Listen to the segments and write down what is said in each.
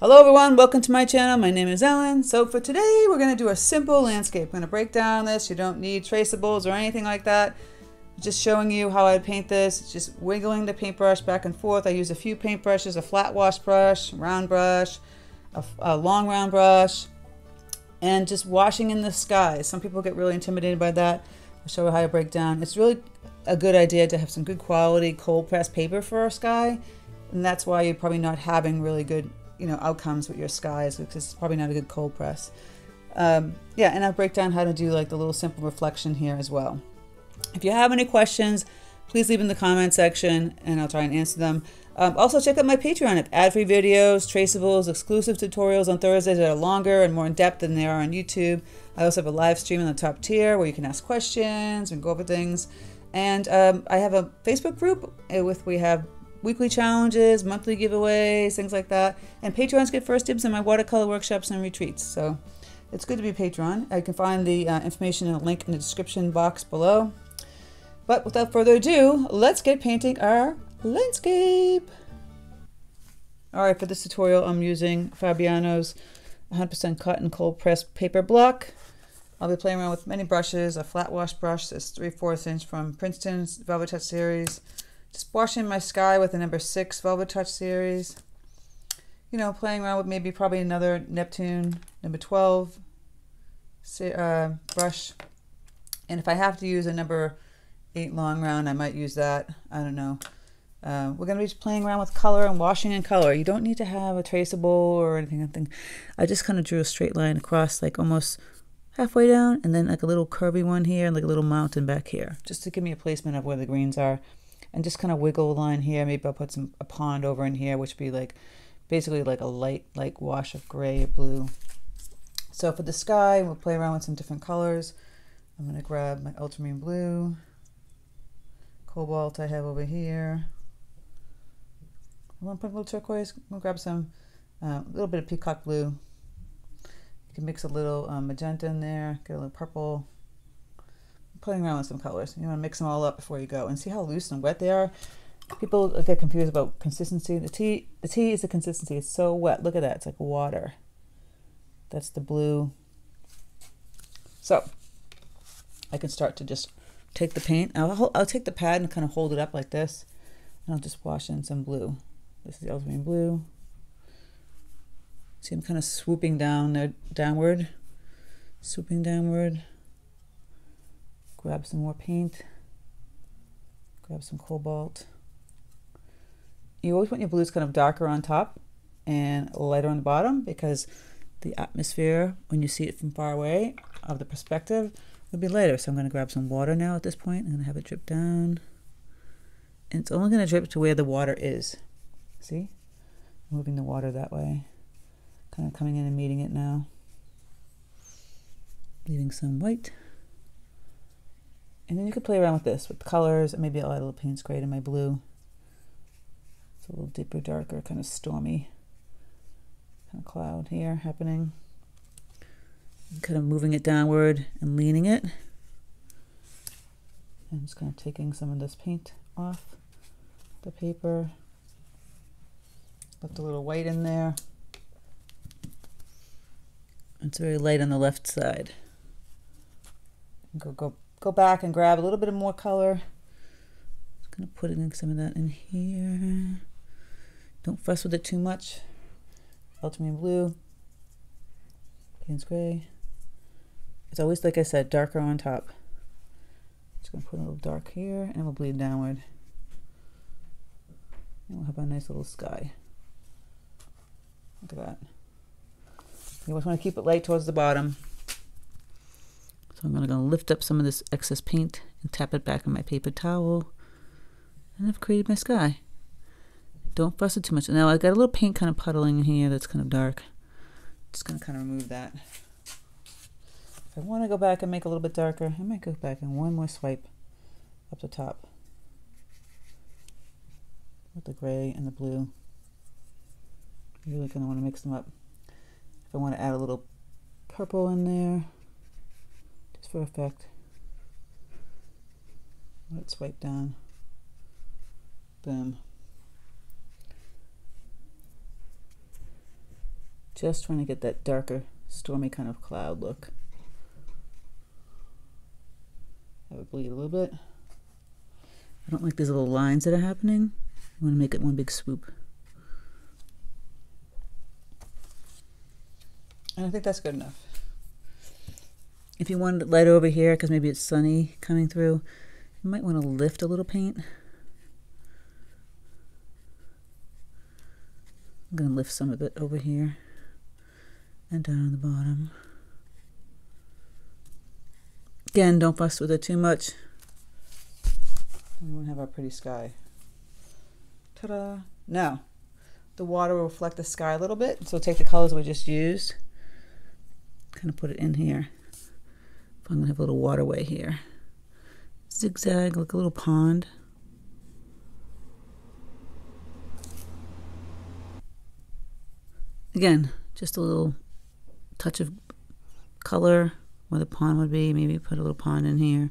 Hello everyone, welcome to my channel. My name is Ellen. So for today, we're gonna do a simple landscape. I'm gonna break down this. You don't need traceables or anything like that. Just showing you how I paint this. Just wiggling the paintbrush back and forth. I use a few paintbrushes, a flat wash brush, round brush, a, a long round brush, and just washing in the sky. Some people get really intimidated by that. I'll show you how to break down. It's really a good idea to have some good quality cold pressed paper for our sky. And that's why you're probably not having really good you know outcomes with your skies because it's probably not a good cold press. Um, yeah, and I'll break down how to do like the little simple reflection here as well. If you have any questions, please leave in the comment section and I'll try and answer them. Um, also, check out my Patreon. I have ad-free videos, traceables, exclusive tutorials on Thursdays that are longer and more in-depth than they are on YouTube. I also have a live stream in the top tier where you can ask questions and go over things. And um, I have a Facebook group uh, with we have weekly challenges, monthly giveaways, things like that. And Patrons get first dibs on my watercolor workshops and retreats. So it's good to be a Patron. I can find the uh, information in a link in the description box below. But without further ado, let's get painting our landscape. All right, for this tutorial, I'm using Fabriano's 100% cotton cold pressed paper block. I'll be playing around with many brushes, a flat wash brush that's 3 4 inch from Princeton's Velvet Touch series, just washing my sky with the number six Velvet Touch series. You know, playing around with maybe probably another Neptune number 12 uh, brush. And if I have to use a number eight long round, I might use that. I don't know. Uh, we're going to be playing around with color and washing in color. You don't need to have a traceable or anything. anything. I just kind of drew a straight line across like almost halfway down and then like a little curvy one here and like a little mountain back here just to give me a placement of where the greens are and just kind of wiggle a line here. Maybe I'll put some a pond over in here, which would be like basically like a light like wash of gray or blue. So for the sky, we'll play around with some different colors. I'm going to grab my ultramarine blue, cobalt I have over here. I want to put a little turquoise. I'm going to grab some, a uh, little bit of peacock blue. You can mix a little um, magenta in there, get a little purple, playing around with some colors. You want to mix them all up before you go and see how loose and wet they are. People get confused about consistency. The tea, the tea is the consistency. It's so wet. Look at that. It's like water. That's the blue. So I can start to just take the paint. I'll, I'll take the pad and kind of hold it up like this. And I'll just wash in some blue. This is the ultramarine blue. See, I'm kind of swooping down there, downward, swooping downward. Grab some more paint. Grab some cobalt. You always want your blues kind of darker on top and lighter on the bottom because the atmosphere, when you see it from far away of the perspective, will be lighter. So I'm going to grab some water now at this point. I'm going to have it drip down. And it's only going to drip to where the water is. See? Moving the water that way. Kind of coming in and meeting it now. Leaving some white. And then you could play around with this with colors and maybe I'll oh, add a little Payne's Gray to my blue. It's a little deeper, darker, kind of stormy kind of cloud here happening. Kind of moving it downward and leaning it. I'm just kind of taking some of this paint off the paper. Left a little white in there. It's very light on the left side. Go, go go back and grab a little bit of more color. Just gonna put in some of that in here. Don't fuss with it too much. Ultramarine blue, Payne's gray. It's always, like I said, darker on top. Just gonna put a little dark here and we'll bleed downward. And we'll have a nice little sky. Look at that. You always want to keep it light towards the bottom. I'm going to lift up some of this excess paint and tap it back on my paper towel. And I've created my sky. Don't fuss it too much. Now I've got a little paint kind of puddling in here that's kind of dark. Just going to kind of remove that. If I want to go back and make a little bit darker, I might go back and one more swipe up the top with the gray and the blue. Really going to want to mix them up. If I want to add a little purple in there, for effect. Let's swipe down. Boom. just trying to get that darker, stormy kind of cloud look. I would bleed a little bit. I don't like these little lines that are happening. I want to make it one big swoop. And I think that's good enough. If you want it light over here, because maybe it's sunny coming through, you might want to lift a little paint. I'm going to lift some of it over here and down on the bottom. Again, don't fuss with it too much. We want to have our pretty sky. Ta-da! Now, the water will reflect the sky a little bit, so take the colors we just used, kind of put it in here. I'm going to have a little waterway here. Zigzag, like a little pond. Again, just a little touch of color where the pond would be. Maybe put a little pond in here.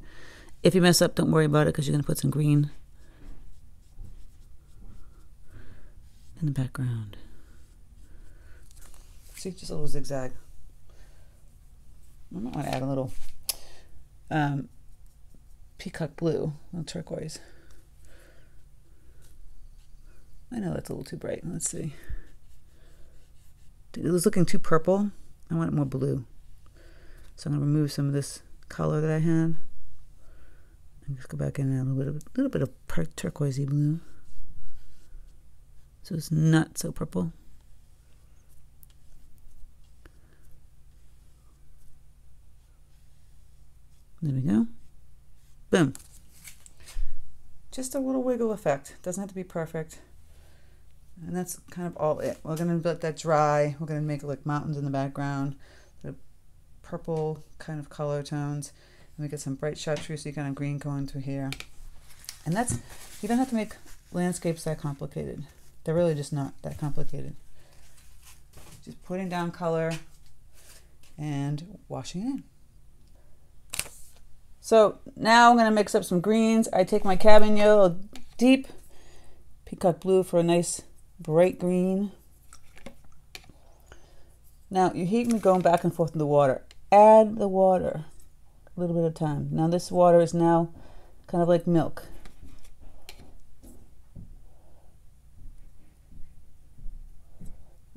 If you mess up, don't worry about it because you're going to put some green in the background. See, just a little zigzag. I might to add a little um, peacock blue, little turquoise. I know that's a little too bright. Let's see. It was looking too purple. I want it more blue. So I'm going to remove some of this color that I had. And just go back in and add a little bit little bit of turquoisey blue. So it's not so purple. There we go. Boom. Just a little wiggle effect. Doesn't have to be perfect. And that's kind of all it. We're going to let that dry. We're going to make it like mountains in the background. The purple kind of color tones. And we get some bright chartreuse kind of green going through here. And that's, you don't have to make landscapes that complicated. They're really just not that complicated. Just putting down color and washing it in. So now I'm going to mix up some greens. I take my cadmium yellow deep, peacock blue for a nice bright green. Now you heat me going back and forth in the water. Add the water a little bit of time. Now this water is now kind of like milk.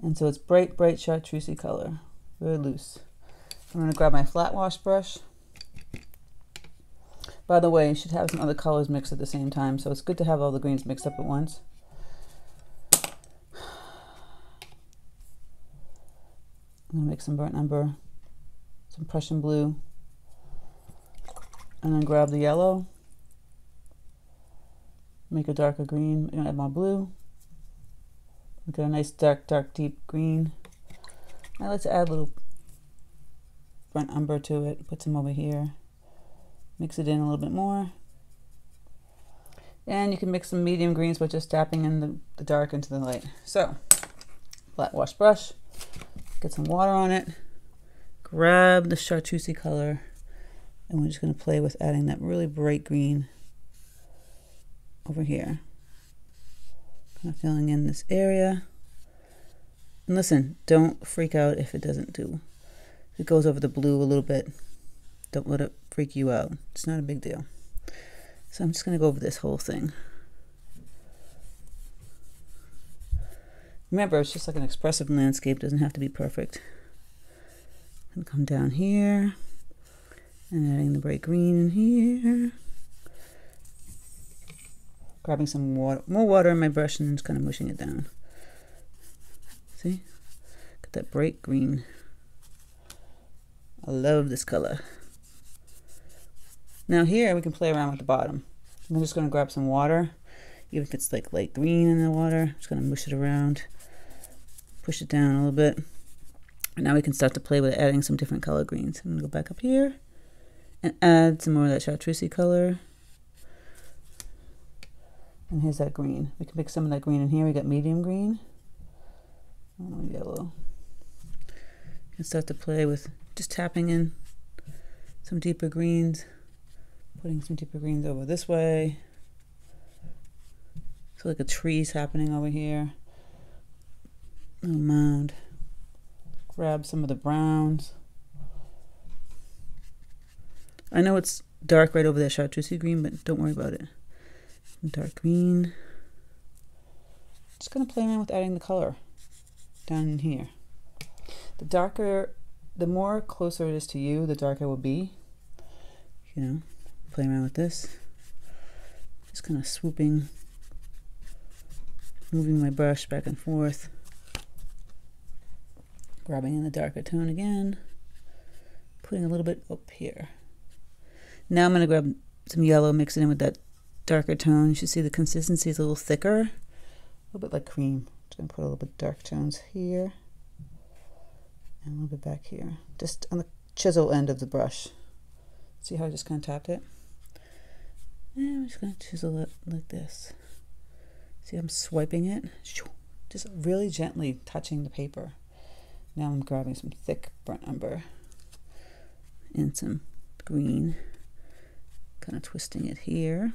And so it's bright, bright chartreusey color, very loose. I'm to grab my flat wash brush. By the way, you should have some other colors mixed at the same time, so it's good to have all the greens mixed up at once. I'm to make some burnt umber, some Prussian blue, and then grab the yellow, make a darker green, add more blue, make it a nice dark, dark, deep green. Like to add a little burnt umber to it, put some over here, mix it in a little bit more. And you can mix some medium greens by just tapping in the, the dark into the light. So, flat wash brush, Get some water on it. Grab the chartreusey color. And we're just going to play with adding that really bright green over here. Kind of filling in this area. And listen, don't freak out if it doesn't do. If it goes over the blue a little bit, don't let it freak you out. It's not a big deal. So I'm just going to go over this whole thing. Remember, it's just like an expressive landscape. It doesn't have to be perfect. And come down here. And adding the bright green in here. Grabbing some water, more water in my brush and just kind of mushing it down. See? Got that bright green. I love this color. Now here we can play around with the bottom. I'm just going to grab some water, even if it's like light green in the water. just going to mush it around push it down a little bit. And now we can start to play with adding some different color greens. I'm going to go back up here and add some more of that chartreusey color. And here's that green. We can pick some of that green in here. We got medium green. Oh, yellow. Can start to play with just tapping in some deeper greens, putting some deeper greens over this way. So like a tree's happening over here little mound. grab some of the browns. I know it's dark right over that chartreuse green, but don't worry about it. Dark green. Just gonna play around with adding the color down in here. The darker, the more closer it is to you, the darker it will be. You know, play around with this. Just kind of swooping, moving my brush back and forth. Grabbing in the darker tone again. Putting a little bit up here. Now I'm going to grab some yellow, mix it in with that darker tone. You should see the consistency is a little thicker, a little bit like cream. Just going to put a little bit of dark tones here and a little bit back here, just on the chisel end of the brush. See how I just kind of tapped it? And I'm just going to chisel it like this. See, I'm swiping it, just really gently touching the paper. Now I'm grabbing some thick burnt umber and some green kind of twisting it here.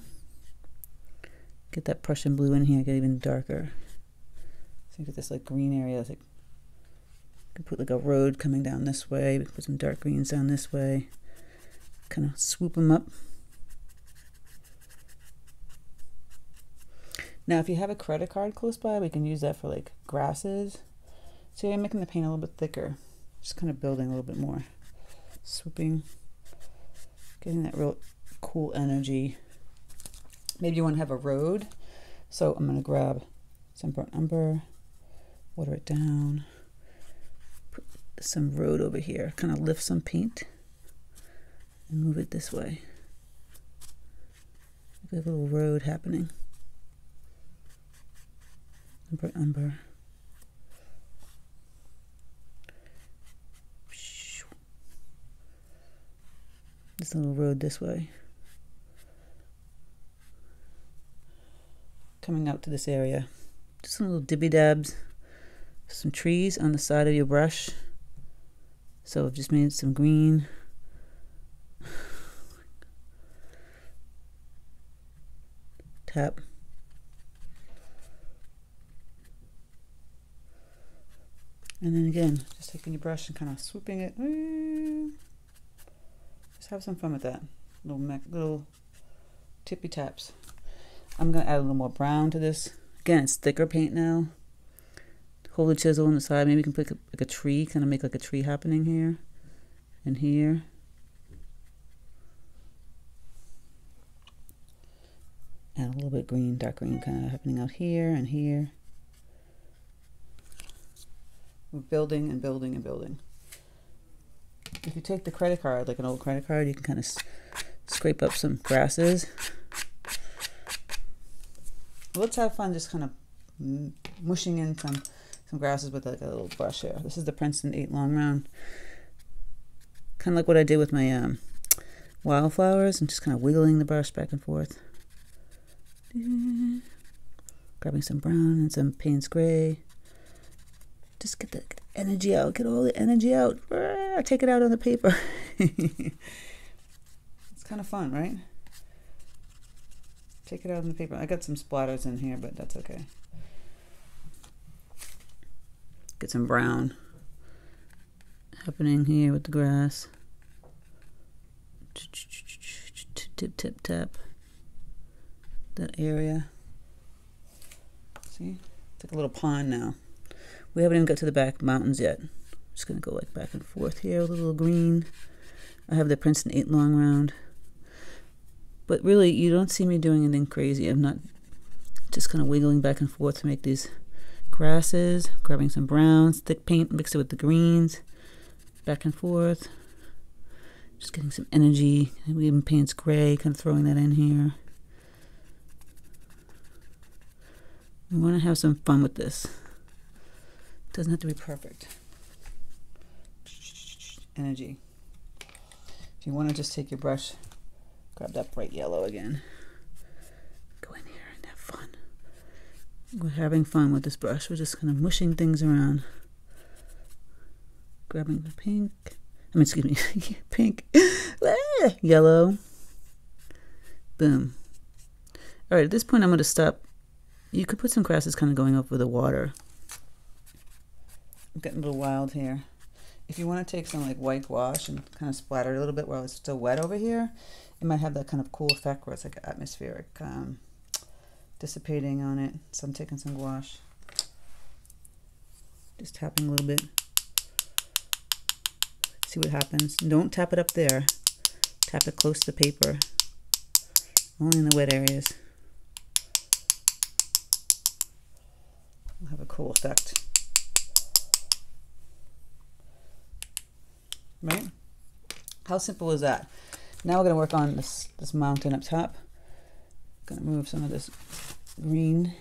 Get that Prussian blue in here, get even darker. So you get this like green area. Like, you can put like a road coming down this way. Put some dark greens down this way. Kind of swoop them up. Now, if you have a credit card close by, we can use that for like grasses. So I'm making the paint a little bit thicker. Just kind of building a little bit more. Swooping. Getting that real cool energy. Maybe you want to have a road. So I'm going to grab some burnt umber, water it down, put some road over here, kind of lift some paint and move it this way. We have a little road happening. Burnt umber. This little road this way. coming out to this area. Just some little dibby dabs. Some trees on the side of your brush. So I've just made some green. Tap. And then again, just taking your brush and kind of swooping it. Mm. Just have some fun with that. Little, little tippy taps. I'm going to add a little more brown to this. Again, it's thicker paint now. Hold the chisel on the side. Maybe you can put like a tree, kind of make like a tree happening here and here. And a little bit green, dark green kind of happening out here and here. Building and building and building. If you take the credit card, like an old credit card, you can kind of scrape up some grasses let's have fun just kind of mushing in some some grasses with like a little brush here. This is the Princeton 8 long round. Kind of like what I did with my um, wildflowers and just kind of wiggling the brush back and forth. Grabbing some brown and some Payne's gray. Just get the energy out. Get all the energy out. Ah, take it out on the paper. it's kind of fun, right? Take it out on the paper. I got some splatters in here, but that's okay. Get some brown happening here with the grass. Tip, tip, tap. That area. See? It's like a little pond now. We haven't even got to the back mountains yet. I'm just going to go like back and forth here with a little green. I have the Princeton 8 long round. But really, you don't see me doing anything crazy. I'm not just kind of wiggling back and forth to make these grasses, grabbing some browns, thick paint, mix it with the greens, back and forth. Just getting some energy. We even Payne's gray, kind of throwing that in here. We want to have some fun with this. Doesn't have to be perfect. Energy. If you want to just take your brush Grab that bright yellow again. Go in here and have fun. We're having fun with this brush. We're just kind of mushing things around. Grabbing the pink. I mean, excuse me, pink. Ah, yellow. Boom. All right, at this point, I'm going to stop. You could put some grasses kind of going up with the water. I'm getting a little wild here. if you want to take some like white gouache and kind of splatter it a little bit while it's still wet over here, it might have that kind of cool effect where it's like atmospheric um, dissipating on it. So I'm taking some gouache. Just tapping a little bit. See what happens. Don't tap it up there. Tap it close to the paper. Only in the wet areas. will have a cool effect. Right? How simple is that? Now we're going to work on this, this mountain up top. Going to move some of this green.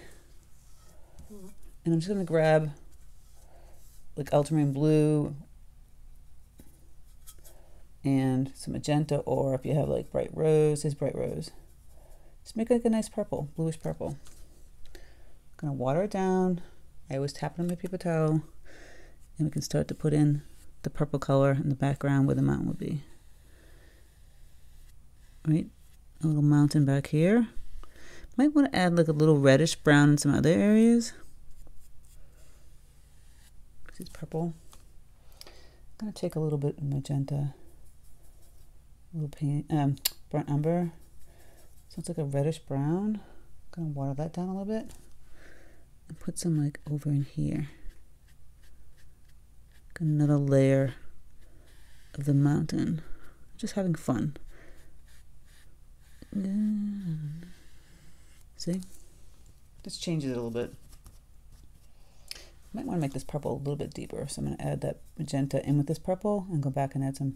And I'm just going to grab like ultramarine blue and some magenta or if you have like bright rose, is bright rose. Just make like a nice purple, bluish purple. I'm gonna water it down. I always tap it on my paper towel and we can start to put in the purple color in the background where the mountain would be. Right, a little mountain back here. Might want to add like a little reddish brown in some other areas. It's purple. I'm gonna take a little bit of magenta, a little paint, um, burnt umber. So it's like a reddish brown. I'm gonna water that down a little bit and put some like over in here. Another layer of the mountain. Just having fun. See? Just changes it a little bit. Might want to make this purple a little bit deeper. So I'm going to add that magenta in with this purple and go back and add some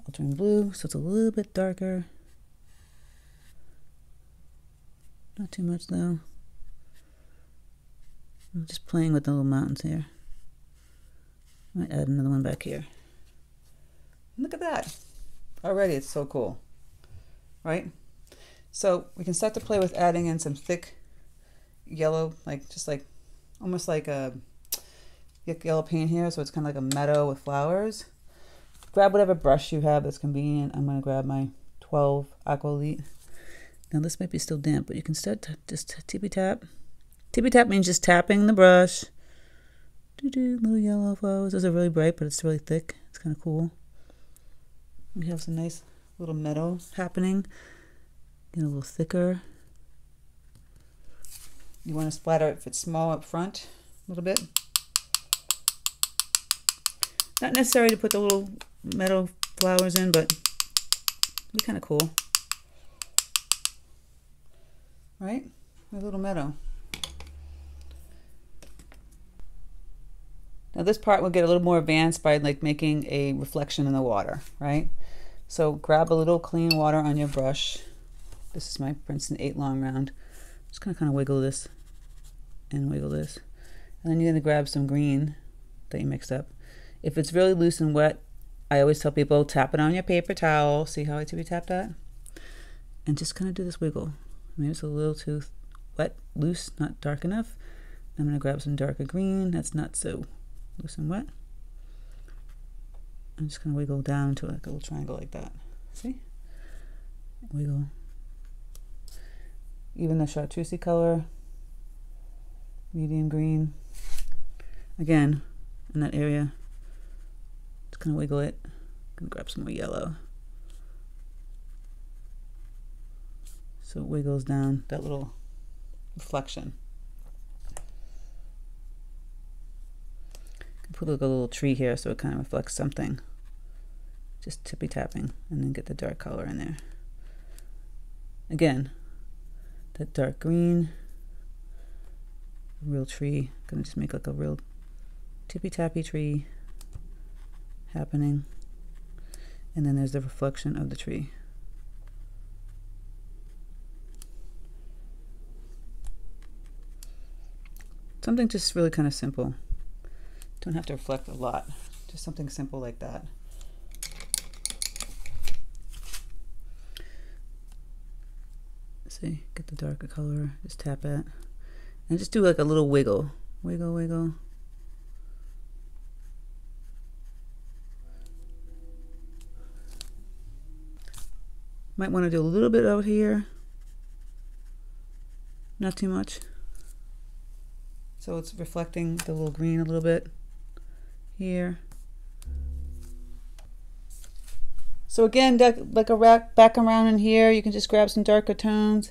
ultramarine blue so it's a little bit darker. Not too much though. I'm just playing with the little mountains here. Add another one back here. Look at that. Already it's so cool. Right? So we can start to play with adding in some thick yellow, like just like almost like a yellow paint here. So it's kind of like a meadow with flowers. Grab whatever brush you have that's convenient. I'm going to grab my 12 aqua Aqualite. Now this might be still damp, but you can start to just tippy tap. Tippy tap means just tapping the brush. Little yellow flowers. Those are really bright, but it's really thick. It's kind of cool. We have some nice little meadow happening. Get a little thicker. You want to splatter it if it's small up front a little bit. Not necessary to put the little meadow flowers in, but be kind of cool. Right? A little meadow. Now this part will get a little more advanced by like making a reflection in the water, right? So grab a little clean water on your brush. This is my Princeton 8 long round. Just gonna kind of wiggle this and wiggle this. And then you're gonna grab some green that you mixed up. If it's really loose and wet, I always tell people tap it on your paper towel. See how I tippy tap that? And just kind of do this wiggle. Maybe it's a little too wet, loose, not dark enough. I'm gonna grab some darker green. That's not so loose and wet. I'm just going to wiggle down to like a little triangle like that. See? Wiggle. Even the chartreuse color, medium green. Again, in that area, just kind of wiggle it. Gonna grab some more yellow. So it wiggles down that little reflection. Put like a little tree here so it kind of reflects something. Just tippy tapping and then get the dark color in there. Again, that dark green, real tree. Gonna just make like a real tippy tappy tree happening. And then there's the reflection of the tree. Something just really kind of simple. Don't have to reflect a lot. Just something simple like that. See, get the darker color, just tap it. And just do like a little wiggle. Wiggle, wiggle. Might want to do a little bit out here. Not too much. So it's reflecting the little green a little bit here. So again, like a rack back around in here, you can just grab some darker tones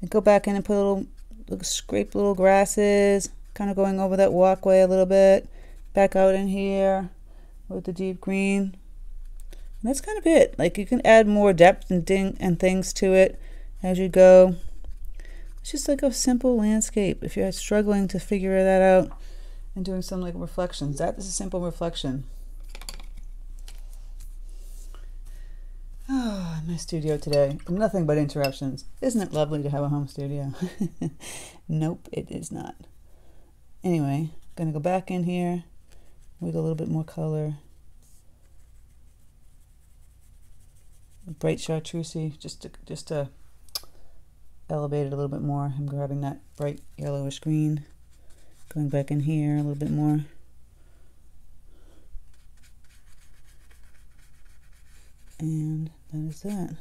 and go back in and put a little, little scrape little grasses, kind of going over that walkway a little bit. Back out in here with the deep green. And that's kind of it. Like you can add more depth and ding and things to it as you go. It's just like a simple landscape. If you're struggling to figure that out and doing some like reflections, that is a simple reflection. Oh, my studio today. Nothing but interruptions. Isn't it lovely to have a home studio? nope, it is not. Anyway, gonna go back in here with a little bit more color. Bright chartreuse, just to, just to elevate it a little bit more. I'm grabbing that bright yellowish green, going back in here a little bit more. And that is that.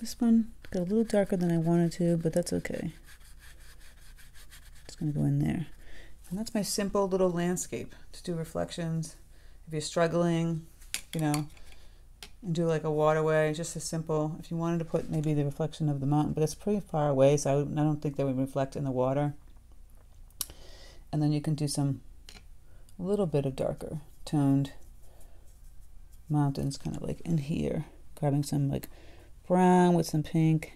This one got a little darker than I wanted to, but that's okay. It's going to go in there. And that's my simple little landscape to do reflections. If you're struggling, you know, do like a waterway, just as simple. If you wanted to put maybe the reflection of the mountain, but it's pretty far away, so I, I don't think that would reflect in the water. And then you can do some, a little bit of darker toned mountains kind of like in here. Grabbing some like brown with some pink.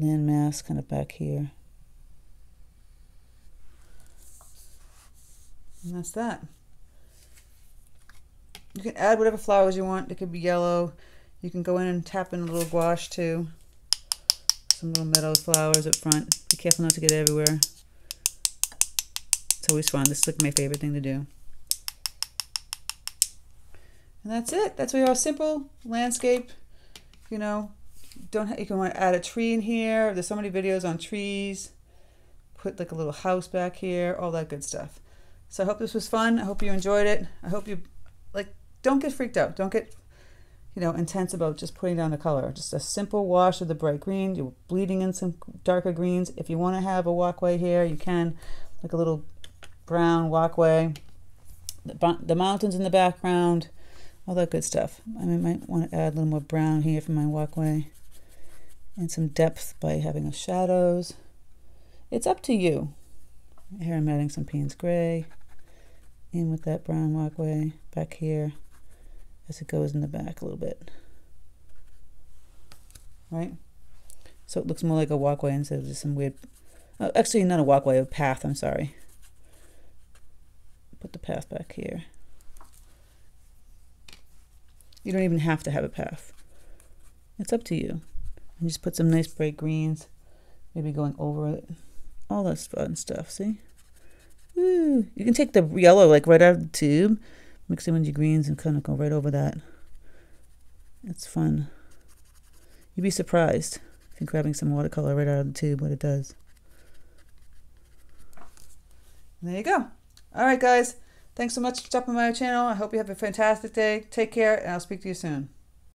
Landmass kind of back here. And that's that. You can add whatever flowers you want. It could be yellow. You can go in and tap in a little gouache too. Some little meadow flowers up front. Be careful not to get everywhere. It's always fun. This is like my favorite thing to do. And that's it. That's your simple landscape. You know, don't you can want to add a tree in here. There's so many videos on trees. Put like a little house back here, all that good stuff. So I hope this was fun. I hope you enjoyed it. I hope you don't get freaked out. Don't get you know intense about just putting down the color. Just a simple wash of the bright green. You're bleeding in some darker greens. If you want to have a walkway here, you can like a little brown walkway. The, the mountains in the background all that good stuff. I might want to add a little more brown here for my walkway and some depth by having a shadows. It's up to you. Here I'm adding some Payne's Gray in with that brown walkway back here as it goes in the back a little bit. Right? So it looks more like a walkway instead of just some weird, oh, actually not a walkway, a path, I'm sorry. Put the path back here. You don't even have to have a path. It's up to you. And just put some nice bright greens, maybe going over it. All this fun stuff, see? Woo. You can take the yellow like right out of the tube, mix it with your greens and kind of go right over that. It's fun. You'd be surprised if you're grabbing some watercolor right out of the tube what it does. There you go. All right, guys. Thanks so much for stopping by my channel. I hope you have a fantastic day. Take care, and I'll speak to you soon.